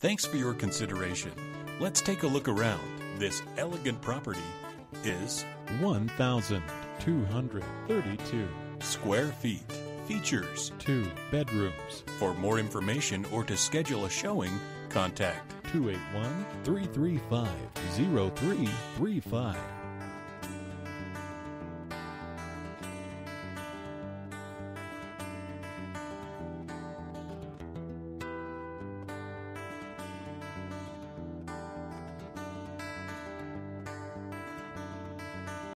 Thanks for your consideration. Let's take a look around. This elegant property is 1,232. square feet. Features. Two bedrooms. For more information or to schedule a showing, contact 281 335 0335.